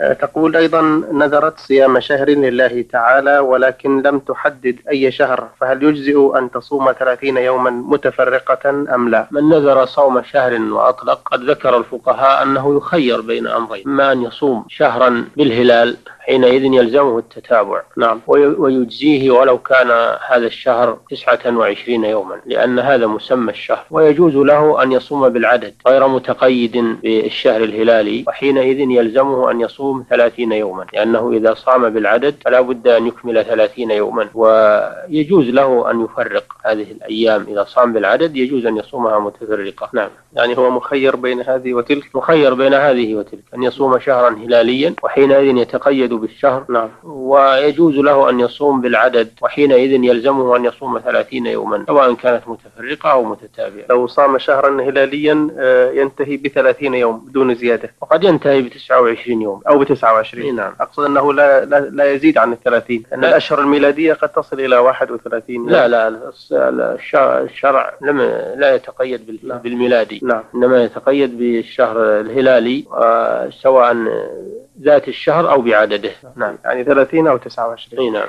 آه، تقول أيضا نذرت صيام شهر لله تعالى ولكن لم تحدد أي شهر فهل يجزئ أن تصوم ثلاثين يوما متفرقة أم لا؟ من نذر صوم شهر وأطلق قد ذكر الفقهاء أنه يخير بين أمرين إما أن يصوم شهرا بالهلال حينئذ يلزمه التتابع نعم. ويجزيه ولو كان هذا الشهر تسعة وعشرين يوما لأن هذا مسمى الشهر ويجوز له أن يصوم بالعدد غير متقيد بالشهر الهلالي وحينئذ يلزمه أن يصوم ثلاثين يوما. لأنه إذا صام بالعدد فلا بد أن يكمل ثلاثين يوما. ويجوز له أن يفرق هذه الأيام. إذا صام بالعدد يجوز أن يصومها متفرقة. نعم. يعني هو مخير بين هذه وتلك؟ مخير بين هذه وتلك. أن يصوم شهرا هلاليا وحينئذ يتقيد بالشهر. نعم. ويجوز له أن يصوم بالعدد وحينئذ يلزمه أن يصوم ثلاثين يوما سواء كانت متفرقة أو متتابعة. لو صام شهرا هلاليا آه، ينتهي بثلاثين يوم بدون زيادة. وقد ينتهي بتسعة وعشرين يوم. أو بتسعة وعشرين. نعم. أقصد أنه لا, لا, لا يزيد عن الثلاثين. أن لا. الأشهر الميلادية قد تصل إلى واحد وثلاثين. لا لا الشرع, الشرع لم لا يتقيد بال- نعم. بالميلادي. نعم. إنما يتقيد بالشهر الهلالي آه، سواء ذات الشهر أو بعدده. نعم. يعني ثلاثين أو تسعة وعشرين. أي نعم.